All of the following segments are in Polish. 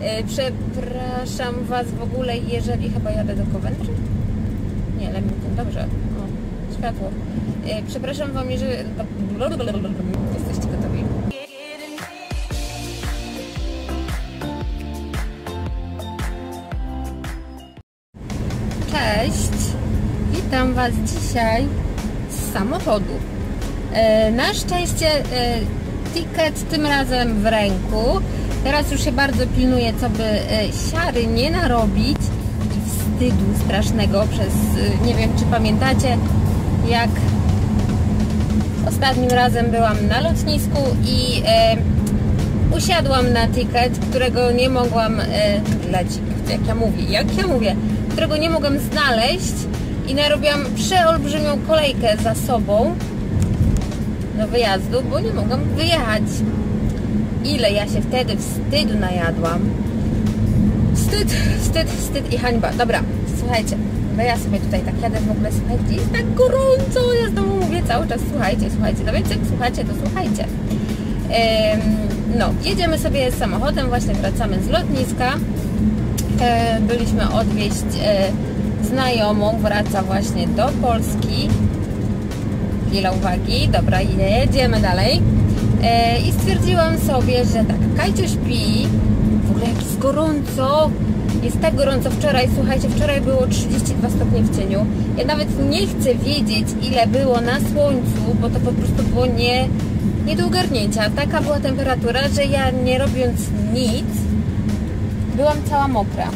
E, Przepraszam Was w ogóle, jeżeli chyba jadę do Coventry? Nie, Leamington, dobrze. O, światło. E, Przepraszam Wam, jeżeli... Jesteście gotowi? Cześć! Witam Was dzisiaj z samochodu. E, Na szczęście ticket tym razem w ręku. Teraz już się bardzo pilnuję, co by e, siary nie narobić i wstydu strasznego przez, e, nie wiem czy pamiętacie, jak ostatnim razem byłam na lotnisku i e, usiadłam na ticket, którego nie mogłam e, leci, jak ja mówię, jak ja mówię, którego nie mogłam znaleźć i narobiłam przeolbrzymią kolejkę za sobą do wyjazdu, bo nie mogłam wyjechać. Ile ja się wtedy wstydu najadłam. Wstyd, wstyd, wstyd i hańba. Dobra, słuchajcie, bo ja sobie tutaj tak jadę w ogóle, słuchajcie, jest tak gorąco, ja znowu mówię cały czas, słuchajcie, słuchajcie, no więc jak słuchacie, to słuchajcie. No, jedziemy sobie samochodem, właśnie wracamy z lotniska. E, byliśmy odwieźć e, znajomą, wraca właśnie do Polski. Chwila uwagi, dobra, jedziemy dalej. E, I stwierdziłam sobie, że tak, Kajcio śpi, w ogóle jak jest gorąco, jest tak gorąco wczoraj, słuchajcie, wczoraj było 32 stopnie w cieniu. Ja nawet nie chcę wiedzieć, ile było na słońcu, bo to po prostu było nie, nie do ogarnięcia. Taka była temperatura, że ja nie robiąc nic, byłam cała mokra.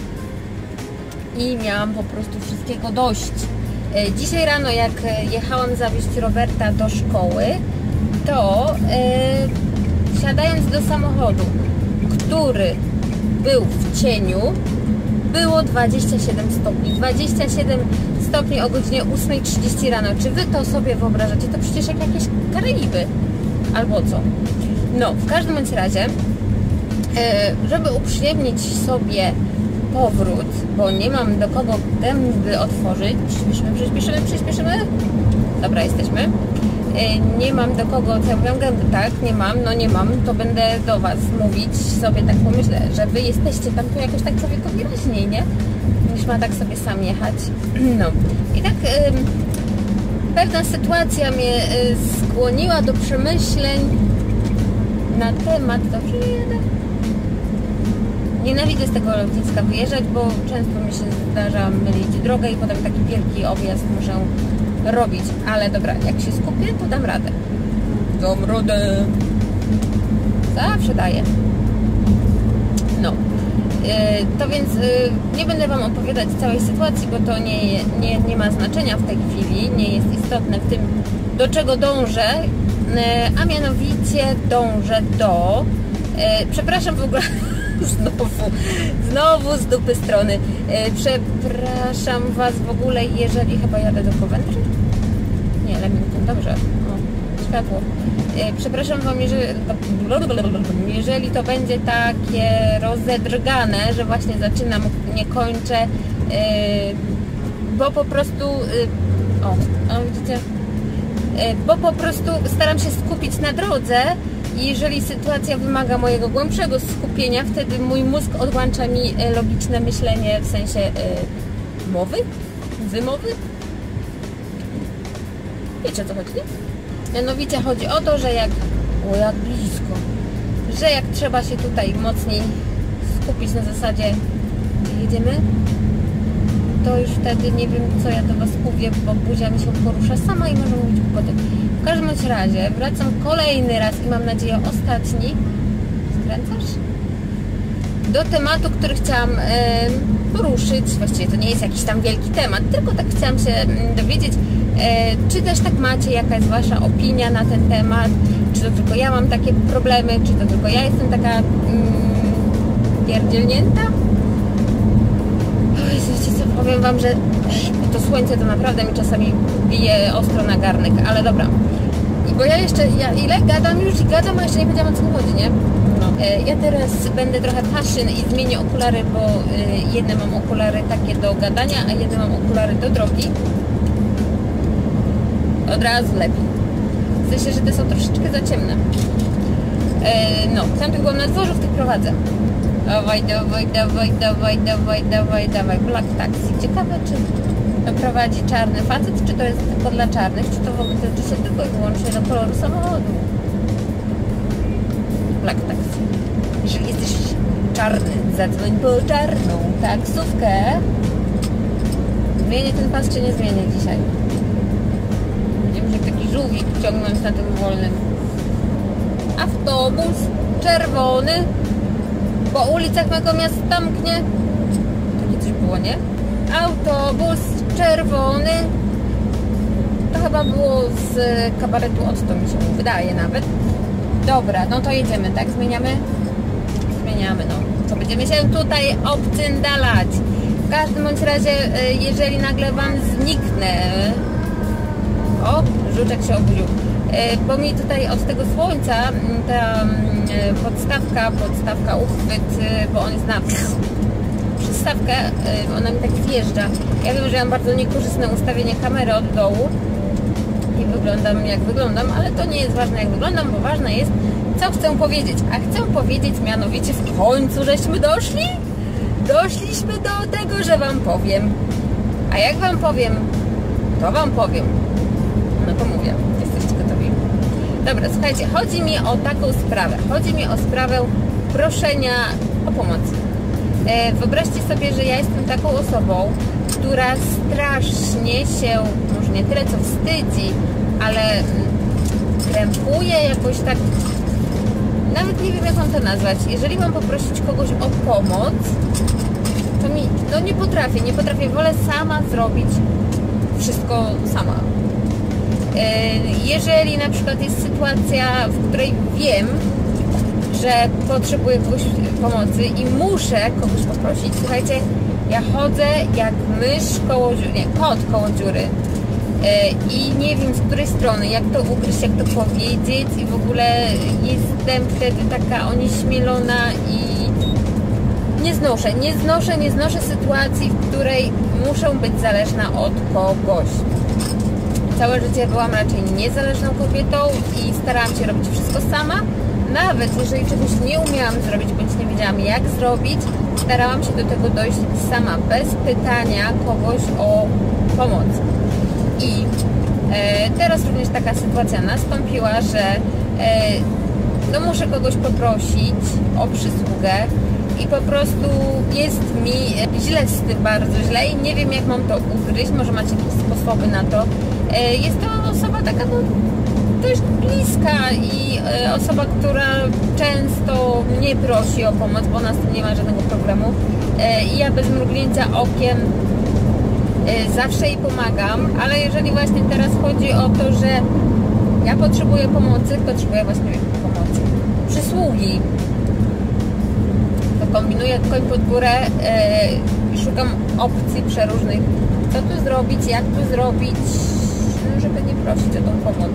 I miałam po prostu wszystkiego dość. E, Dzisiaj rano, jak e, jechałam zawieźć Roberta do szkoły, to e, siadając do samochodu, który był w cieniu, było 27 stopni. 27 stopni o godzinie 8.30 rano. Czy wy to sobie wyobrażacie? To przecież jak jakieś Karaiby. Albo co? No, w każdym bądź razie, e, żeby uprzyjemnić sobie powrót, bo nie mam do kogo gęby otworzyć. Przyspieszymy, przyspieszymy, przyspieszymy. Dobra, jesteśmy. E, Nie mam do kogo, co ja mówię, tak? Nie mam, no nie mam, to będę do Was mówić sobie, tak pomyślę, że Wy jesteście tam tu jakoś tak człowiekowi raźniej, nie? Niż ma tak sobie sam jechać. No. I tak pewna sytuacja mnie y, skłoniła do przemyśleń na temat, dobrze jedę? Nienawidzę z tego lotniska wyjeżdżać, bo często mi się zdarza mylić drogę i potem taki wielki objazd muszę robić. Ale dobra, jak się skupię, to dam radę. Dam radę. Zawsze daję. No. Yy, To więc yy, nie będę Wam opowiadać całej sytuacji, bo to nie, nie, nie ma znaczenia w tej chwili, nie jest istotne w tym, do czego dążę, yy, a mianowicie dążę do. Przepraszam w ogóle. Znowu, znowu z dupy strony. Yy, Przepraszam Was w ogóle, jeżeli chyba jadę do Coventry? Nie, Leamington, dobrze. O, światło. E, Przepraszam Wam, jeżeli, jeżeli to będzie takie rozedrgane, że właśnie zaczynam, nie kończę, e, bo po prostu, e, o, o widzicie, E, bo po prostu staram się skupić na drodze i jeżeli sytuacja wymaga mojego głębszego skupienia, wtedy mój mózg odłącza mi e, logiczne myślenie w sensie e, mowy, wymowy. Wiecie o co chodzi? Mianowicie chodzi o to, że jak, o jak blisko, że jak trzeba się tutaj mocniej skupić na zasadzie, gdzie jedziemy, to już wtedy nie wiem, co ja do Was mówię, bo buzia mi się porusza sama i może mówić głupoty. W każdym razie wracam kolejny raz i mam nadzieję ostatni. Skręcasz? Do tematu, który chciałam poruszyć. Właściwie to nie jest jakiś tam wielki temat, tylko tak chciałam się mm, dowiedzieć, e, czy też tak macie, jaka jest Wasza opinia na ten temat, czy to tylko ja mam takie problemy, czy to tylko ja jestem taka mm, pierdzielnięta? Powiem Wam, że to słońce to naprawdę mi czasami bije ostro na garnek, ale dobra. Bo ja jeszcze, ja ile gadam już i gadam, a jeszcze nie wiedziałam o co chodzi, nie? No. E, Ja teraz będę trochę passion i zmienię okulary, bo e, jedne mam okulary takie do gadania, a jedne mam okulary do drogi. Od razu lepiej. W sensie, że te są troszeczkę za ciemne. E, No, tam byłam na dworzu, w tych prowadzę. Dawaj, dawaj, dawaj, dawaj, dawaj, dawaj, dawaj. Black Taxi. Ciekawe, czy to prowadzi czarny facet, czy to jest tylko dla czarnych, czy to w ogóle tyczy się tylko i wyłącznie do koloru samochodu. Black Taxi. Jeżeli jesteś czarny, zadzwoń po czarną taksówkę. Zmienię ten pas, czy nie zmienię dzisiaj? Będziemy taki żółwik ciągnąć na tym wolnym. Autobus czerwony po ulicach mego miasta mknie. Takie coś było, nie? Autobus czerwony. To chyba było z kabaretu Otto, mi się wydaje nawet. Dobra, no to jedziemy, tak? Zmieniamy? Zmieniamy, no. Co będziemy się tutaj obcyndalać. W każdym bądź razie, y, jeżeli nagle Wam zniknę... O, żuczek się obudził. Y, Bo mi tutaj od tego słońca ta mm, podstawka, podstawka, uchwyt, y, bo on jest na przystawkę, ona mi tak wjeżdża. Ja wiem, że mam bardzo niekorzystne ustawienie kamery od dołu i wyglądam jak wyglądam, ale to nie jest ważne jak wyglądam, bo ważne jest co chcę powiedzieć. A chcę powiedzieć mianowicie w końcu żeśmy doszli? Doszliśmy do tego, że Wam powiem. A jak Wam powiem, to Wam powiem. No to mówię. Dobra, słuchajcie, chodzi mi o taką sprawę. Chodzi mi o sprawę proszenia o pomoc. E, wyobraźcie sobie, że ja jestem taką osobą, która strasznie się, może nie tyle co wstydzi, ale krępuje jakoś tak nawet nie wiem jak mam to nazwać. Jeżeli mam poprosić kogoś o pomoc, to mi, no nie potrafię, nie potrafię, wolę sama zrobić wszystko sama. E, jeżeli na przykład jest sytuacja, w której wiem, że potrzebuję kogoś pomocy i muszę kogoś poprosić, słuchajcie, ja chodzę jak mysz koło dziury, nie, kot koło dziury E, i nie wiem z której strony, jak to ugryźć, jak to powiedzieć i w ogóle jestem wtedy taka onieśmielona i nie znoszę, nie znoszę, nie znoszę sytuacji, w której muszę być zależna od kogoś. Całe życie byłam raczej niezależną kobietą i starałam się robić wszystko sama. Nawet jeżeli czegoś nie umiałam zrobić, bądź nie wiedziałam jak zrobić, starałam się do tego dojść sama, bez pytania kogoś o pomoc. I e, teraz również taka sytuacja nastąpiła, że e, no muszę kogoś poprosić o przysługę i po prostu jest mi źle z tym, bardzo źle i nie wiem jak mam to ugryźć, może macie jakieś sposoby na to. E, jest to osoba taka no, dość bliska i osoba, która często mnie prosi o pomoc, bo nas nie ma żadnego problemu. I ja bez mrugnięcia okiem zawsze jej pomagam, ale jeżeli właśnie teraz chodzi o to, że ja potrzebuję pomocy, potrzebuję właśnie pomocy, przysługi, to kombinuję koń pod górę szukam opcji przeróżnych, co tu zrobić, jak tu zrobić, żeby nie prosić o tą pomoc.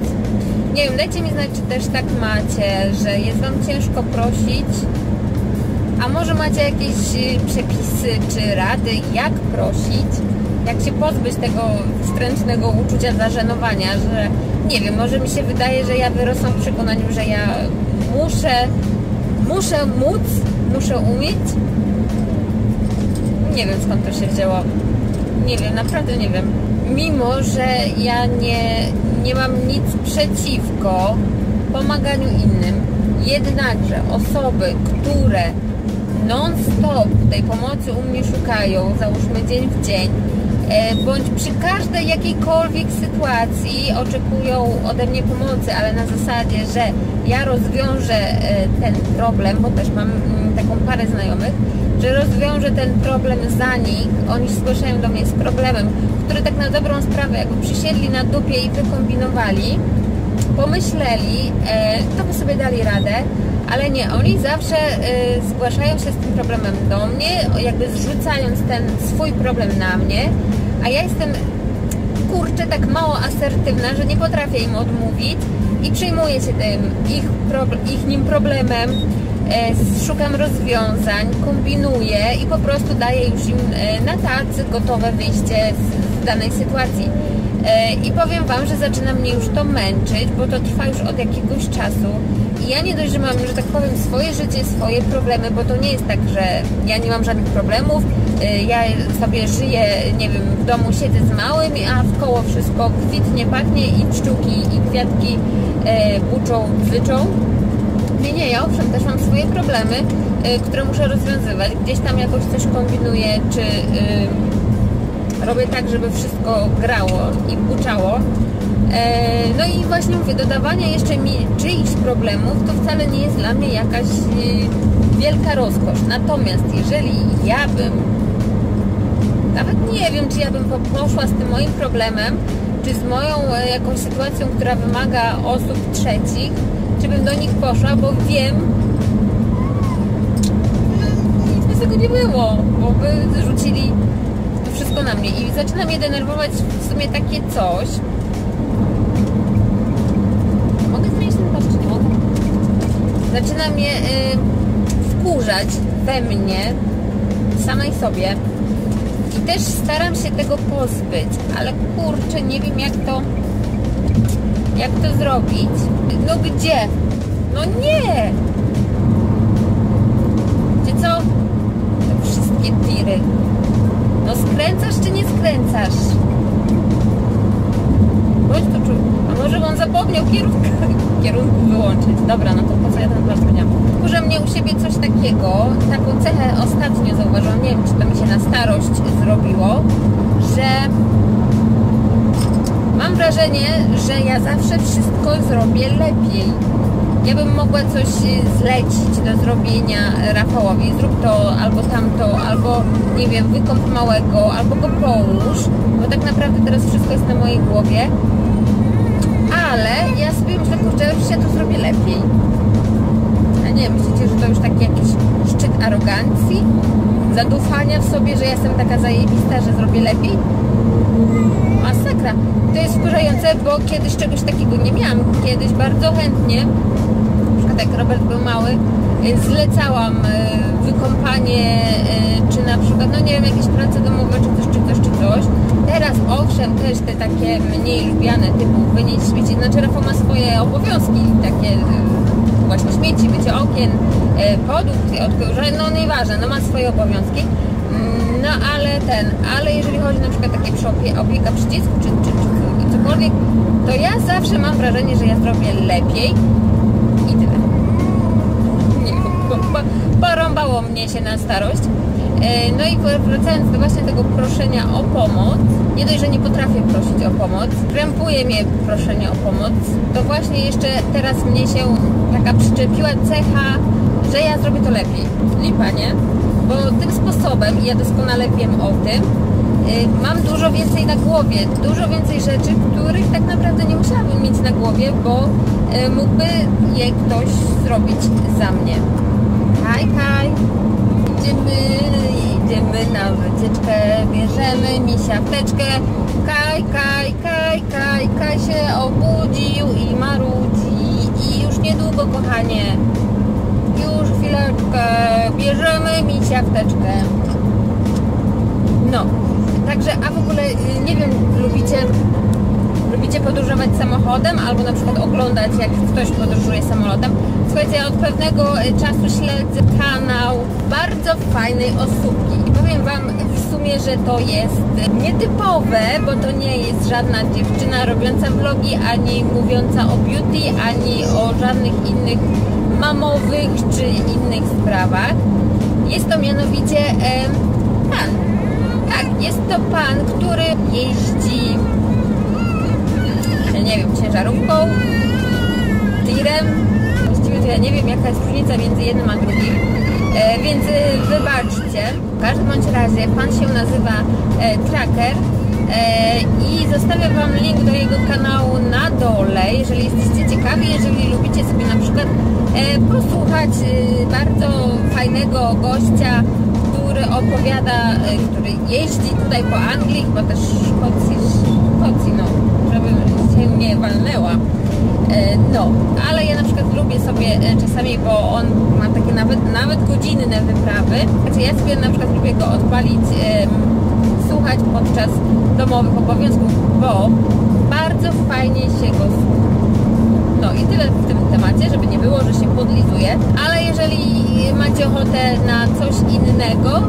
Nie wiem, dajcie mi znać, czy też tak macie, że jest Wam ciężko prosić, a może macie jakieś przepisy czy rady, jak prosić, jak się pozbyć tego wstrętnego uczucia zażenowania, że nie wiem, może mi się wydaje, że ja wyrosłam w przekonaniu, że ja muszę, muszę móc, muszę umieć. Nie wiem skąd to się wzięło. Nie wiem, naprawdę nie wiem. Mimo, że ja nie, nie mam nic przeciwko pomaganiu innym, jednakże osoby, które non-stop tej pomocy u mnie szukają, załóżmy dzień w dzień, E, bądź przy każdej jakiejkolwiek sytuacji oczekują ode mnie pomocy, ale na zasadzie, że ja rozwiążę e, ten problem, bo też mam mm, taką parę znajomych, że rozwiążę ten problem za nich, oni zgłaszają do mnie z problemem, który tak na dobrą sprawę jakby przysiedli na dupie i wykombinowali, pomyśleli, e, to by sobie dali radę, ale nie, oni zawsze zgłaszają się z tym problemem do mnie, jakby zrzucając ten swój problem na mnie, a ja jestem kurczę tak mało asertywna, że nie potrafię im odmówić i przejmuję się tym ich, ich nim problemem, e, szukam rozwiązań, kombinuję i po prostu daję już im e, na tacy gotowe wyjście z, z danej sytuacji. E, I powiem Wam, że zaczyna mnie już to męczyć, bo to trwa już od jakiegoś czasu. I ja nie dość, że mam, że tak powiem, swoje życie, swoje problemy, bo to nie jest tak, że ja nie mam żadnych problemów, e, ja sobie żyję, nie wiem, w domu siedzę z małym, a w koło wszystko kwitnie, pachnie i pszczółki i kwiatki e, buczą, bzyczą. Nie, nie, ja owszem też mam swoje problemy, które muszę rozwiązywać. Gdzieś tam jakoś coś kombinuję, czy robię tak, żeby wszystko grało i buczało. E, no i właśnie mówię, dodawanie jeszcze mi czyichś problemów to wcale nie jest dla mnie jakaś e, wielka rozkosz. Natomiast jeżeli ja bym, nawet nie wiem, czy ja bym poszła z tym moim problemem, czy z moją e, jakąś sytuacją, która wymaga osób trzecich, czy bym do nich poszła, bo wiem, nic by z tego nie było, bo by rzucili wszystko na mnie i zaczyna mnie denerwować w sumie takie coś. Mogę zmienić ten pas, czy nie mogę? Zaczyna mnie y, wkurzać we mnie, samej sobie i też staram się tego pozbyć, ale kurczę, nie wiem jak to jak to zrobić. No gdzie? No nie! Gdzie co? Te wszystkie tiry. No skręcasz czy nie skręcasz? Bądź to czuł. A może on zapomniał kierunku, kierunku wyłączyć. Dobra, no to po co ja ten plac powiedziałam? Kurze mnie u siebie coś takiego, taką cechę ostatnio zauważyłam, nie wiem czy to mi się na starość zrobiło, że mam wrażenie, że ja zawsze wszystko zrobię lepiej ja bym mogła coś zlecić do zrobienia Rafałowi, zrób to albo tamto, albo nie wiem, wykąp małego, albo go połóż, bo tak naprawdę teraz wszystko jest na mojej głowie. Ale ja sobie myślę, kurczę, już ja to zrobię lepiej. A nie, myślicie, że to już taki jakiś szczyt arogancji? Zadufania w sobie, że ja jestem taka zajebista, że zrobię lepiej? Masakra. To jest wkurzające, bo kiedyś czegoś takiego nie miałam. Kiedyś bardzo chętnie jak Robert był mały, y, zlecałam y, wykąpanie, y, czy na przykład, no nie wiem, jakieś prace domowe, czy coś, czy coś, czy coś. Teraz owszem, też te takie mniej lubiane, typu wynieść śmieci, znaczy Rafał ma swoje obowiązki, takie właśnie śmieci, mycie okien, podłóg, odkurza, no nieważne, no ma swoje obowiązki. No ale ten, ale jeżeli chodzi na przykład takie przy opieka przy dziecku, czy, czy, czy cokolwiek, to ja zawsze mam wrażenie, że ja zrobię lepiej i tyle porąbało mnie się na starość. E, no i wracając do właśnie tego proszenia o pomoc, nie dość, że nie potrafię prosić o pomoc, krępuje mnie proszenie o pomoc, to właśnie jeszcze teraz mnie się taka przyczepiła cecha, że ja zrobię to lepiej. Lipa, nie? Bo tym sposobem, i ja doskonale wiem o tym, e, mam dużo więcej na głowie, dużo więcej rzeczy, których tak naprawdę nie musiałabym mieć na głowie, bo e, mógłby je ktoś zrobić za mnie. Kaj, kaj. Idziemy, idziemy na wycieczkę, bierzemy misia wteczkę. Kaj, kaj, kaj, kaj, kaj się obudził i marudzi. I już niedługo, kochanie. Już chwileczkę. Bierzemy misia wteczkę. No, także, a w ogóle, y, nie wiem, lubicie lubicie podróżować samochodem albo na przykład oglądać, jak ktoś podróżuje samolotem. Słuchajcie, ja od pewnego e, czasu śledzę kanał bardzo fajnej osóbki i powiem Wam w sumie, że to jest nietypowe, bo to nie jest żadna dziewczyna robiąca vlogi, ani mówiąca o beauty, ani o żadnych innych mamowych czy innych sprawach. Jest to mianowicie pan. Tak, jest to pan, który jeździ nie wiem, ciężarówką, tirem. Właściwie to ja nie wiem, jaka jest różnica między jednym a drugim. E, więc e, wybaczcie. W każdym bądź razie pan się nazywa e, Tracker i zostawię Wam link do jego kanału na dole, jeżeli jesteście ciekawi, jeżeli lubicie sobie na przykład e, posłuchać e, bardzo fajnego gościa, który opowiada, który jeździ tutaj po Anglii, chyba też Szkocji, Szkocji no, żeby się mnie walnęła. E, no, ale ja na przykład lubię sobie e, czasami, bo on ma takie nawet, nawet godzinne wyprawy. Znaczy ja sobie na przykład lubię go odpalić, słuchać podczas domowych obowiązków, bo bardzo fajnie się go. No i tyle w tym temacie, żeby nie było, że się podlizuje, ale jeżeli macie ochotę na coś innego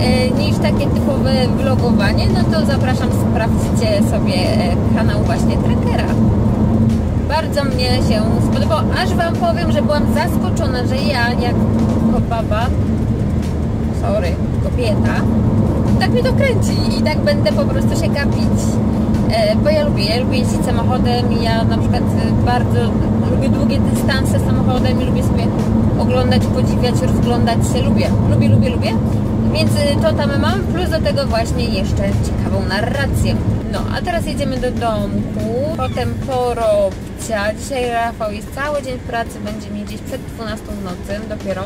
e, niż takie typowe vlogowanie, no to zapraszam, sprawdźcie sobie e, kanał właśnie Trackera. Bardzo mnie się spodobało, aż Wam powiem, że byłam zaskoczona, że ja jako baba, sorry, kobieta, tak mnie to kręci i tak będę po prostu się gapić E, bo ja lubię, ja lubię jeździć samochodem i ja na przykład bardzo lubię długie dystanse samochodem i lubię sobie oglądać, podziwiać, rozglądać się, lubię, lubię, lubię, lubię. Więc e, to tam mam, plus do tego właśnie jeszcze ciekawą narrację. No, a teraz jedziemy do domku, potem porobcia. Dzisiaj Rafał jest cały dzień w pracy, będzie mi gdzieś przed 12 w nocy dopiero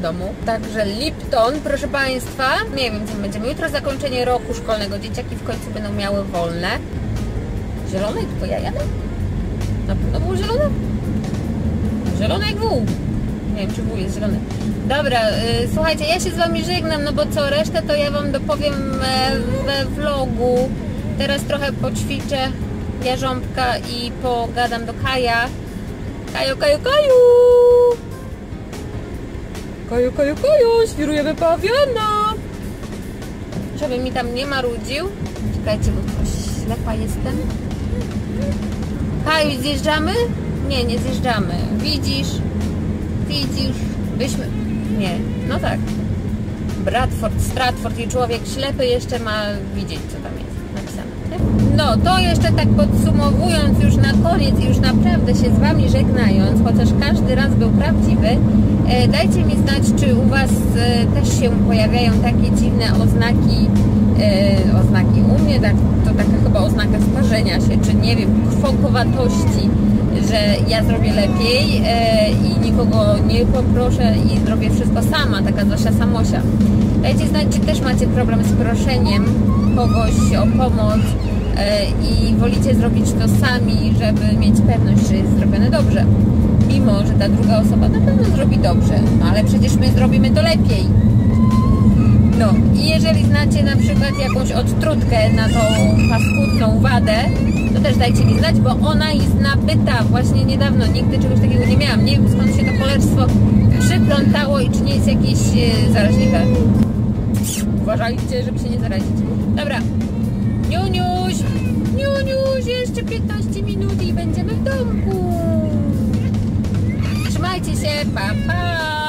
domu. Także Lipton, proszę Państwa, nie wiem, co będziemy. Jutro zakończenie roku szkolnego. Dzieciaki w końcu będą miały wolne. Zielone? Tylko ja jadę? Na pewno było zielone? Zielone jak wół. Nie wiem, czy wół jest zielony. Dobra, yy, słuchajcie, ja się z Wami żegnam, no bo co, resztę to ja Wam dopowiem e, we vlogu. Teraz trochę poćwiczę jarząbka i pogadam do Kaja. Kaju, Kaju, Kaju! Koju, koju, koju, świrujemy pawiana. Żeby mi tam nie marudził. Czekajcie, bo coś ślepa jestem. Kaju, zjeżdżamy? Nie, nie zjeżdżamy. Widzisz? Widzisz? Byśmy... Nie, no tak. Bradford, Stratford i człowiek ślepy jeszcze ma widzieć, co tam jest napisane. No, to jeszcze tak podsumowując już na koniec i już naprawdę się z Wami żegnając, chociaż każdy raz był prawdziwy, e, dajcie mi znać, czy u Was e, też się pojawiają takie dziwne oznaki, e, oznaki u mnie, tak, to taka chyba oznaka starzenia się, czy nie wiem, krwokowatości, że ja zrobię lepiej i nikogo nie poproszę i zrobię wszystko sama, taka Zosia Samosia. Dajcie znać, czy też macie problem z proszeniem kogoś o pomoc, i wolicie zrobić to sami, żeby mieć pewność, że jest zrobione dobrze. Mimo, że ta druga osoba na pewno zrobi dobrze, no ale przecież my zrobimy to lepiej. No i jeżeli znacie na przykład jakąś odtrutkę na tą paskudną wadę, to też dajcie mi znać, bo ona jest nabyta właśnie niedawno. Nigdy czegoś takiego nie miałam. Nie wiem skąd się to cholerstwo przyplątało i czy nie jest jakieś e, zaraźliwe. Uważajcie, żeby się nie zarazić. Dobra, Niuniuś, Niuniuś, jeszcze 15 minut i będziemy w domku. Trzymajcie się, pa, pa.